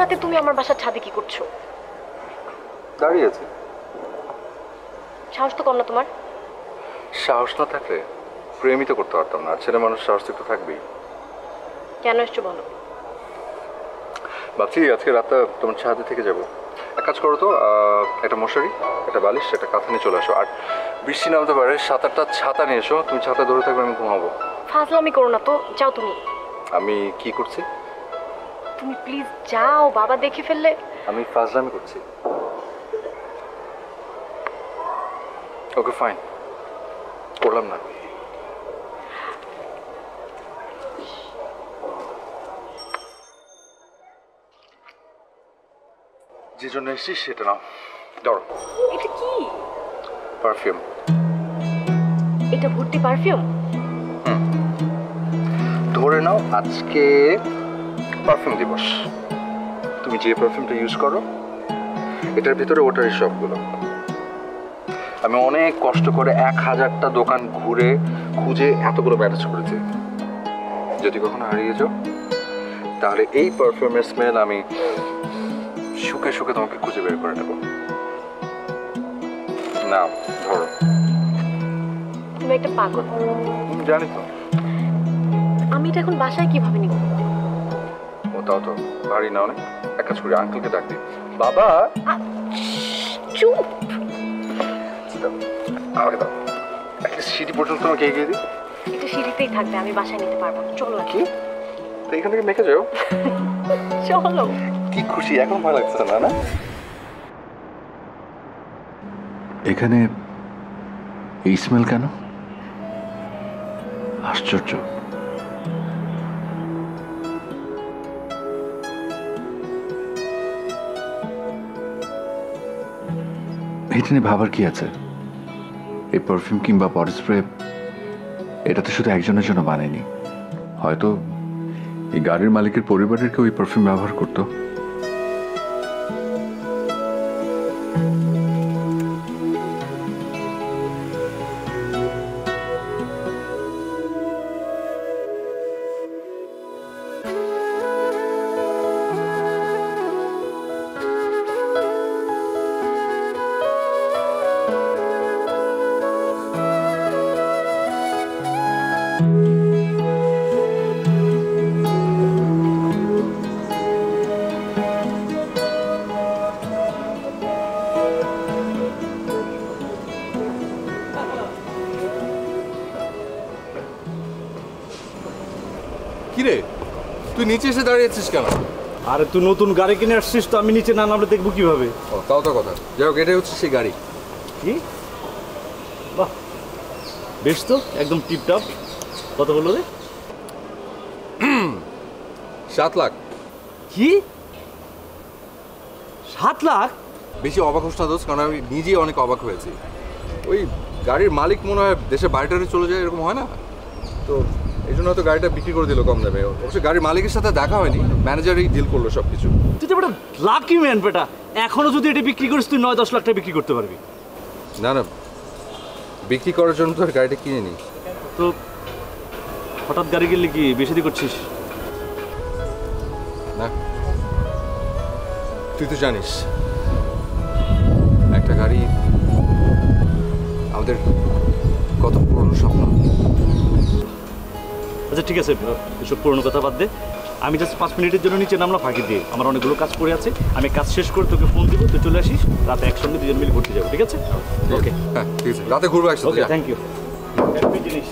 রাতে তুমি আমার বাসার ছাদে কি করছ? দাঁড়িয়ে আছে। সাহস তো কম না তোমার? সাহস না থাকলে প্রেমই তো করতে পারতাম না। ছেলে মানুষ সাহস তো থাকবেই। কেন এসছো বলো? ভাবছি আজকে রাতটা তোমার ছাদে থেকে যাব। এক কাজ করো তো একটা মশারি একটা বালিশ একটা কাঁথা নিয়ে চলে আসো। আর বৃষ্টি নামতে পারে সাত আটটা ছাতা নিয়ে এসো। তুমি ছাতা ধরে থাকবে আমি ঘুমাবো। ফাজলামি করো না তো যাও তুমি। আমি কি করছি? তুমি প্লিজ যাও বাবা দেখে ফেললে। আমি ফাজলামি করছি। Okay fine. করলাম না। যে জন্য এসেছিস সেটা নাও। ধরো। এটা কি? পারফিউম এটা ভর্তি পারফিউম ধরে নাও আজকে পারফিউম দিবস। তুমি যে পারফিউমটা ইউজ করো এটার ভিতরে ওটারই সবগুলো। আমি অনেক কষ্ট করে এক হাজারটা দোকান ঘুরে খুঁজে এতগুলো ম্যানেজ করেছি। যদি কখনো হারিয়ে যাও তাহলে এই পারফিউমের স্মেল আমি সুখে সুখে তোমাকে খুঁজে বের করে নেব। না ধরো। তুমি একটা পাগল। জানি তো। আমি এটা এখন বাসায় কীভাবে নিব? তাও তো ভারী না। অনেক এক কাজ করি আঙ্কেলকে ডাক দিই। বাবা! চুপ! আমাকে দাও। একটা সিটি পর্যন্ত তোমাকে এগিয়ে দিই। এটা সিঁড়িতেই থাকবে আমি বাসায় নিতে পারব। না চলো। কি? তো এখান থেকে মেখে যাও। চলো। কি খুশি এখন ভালো লাগছে না না? এখানে এই স্মেল কেন? আশ্চর্য। এটা নিয়ে ভাবার কি আছে? এই পারফিউম কিংবা বডি স্প্রে এটা তো শুধু একজনের জন্য বানায়নি হয়তো এই গাড়ির মালিকের পরিবারের কেউ এই পারফিউম ব্যবহার করতো। কিরে? তুই নিচে এসে দাঁড়িয়েছিস কেন? আরে তুই নতুন গাড়ি কিনে আসছিস তো আমি নিচে না নামলে দেখব কীভাবে? ও তাও তো কথা। যাই হোক এটাই হচ্ছে সেই গাড়ি। কি? বাহ। বেশ তো একদম টিপটপ। কত বলল রে? সাত লাখ। কি? সাত লাখ? বেশি অবাক হোস না দোষ কারণ আমি নিজেই অনেক অবাক হয়েছি। ওই গাড়ির মালিক মনে হয় দেশে বাইরেটারে চলে যায় এরকম হয় না? তো এই জন্য হয়তো গাড়িটা বিক্রি করে দিল কম দামে। অবশ্যই গাড়ির মালিকের সাথে দেখা হয়নি ম্যানেজারই ডিল করল সব কিছু তুই তো বেটা লাকি ম্যান বেটা। এখনও যদি এটা বিক্রি করিস তুই নয় দশ লাখ টাকা বিক্রি করতে পারবি। না না। বিক্রি করার জন্য তো আর গাড়িটা কিনে নিই তো হঠাৎ গাড়ি গেলে কি? বেশি করছিস? না। তুই তো জানিস। ঠিক আছে এসব পুরোনো কথা বাদ দে। আমি জাস্ট পাঁচ মিনিটের জন্য নিচে নামলাম ফাঁকি দিয়ে। আমার অনেকগুলো কাজ পড়ে আছে। আমি কাজ শেষ করে তোকে ফোন দিব তুই চলে আসিস। রাতে একসঙ্গে দুজন মিলে ঘুরতে যাব ঠিক আছে? ওকে হ্যাঁ ঠিক আছে। রাতে ঘুরবো একসাথে ওকে থ্যাংক ইউ জিনিস।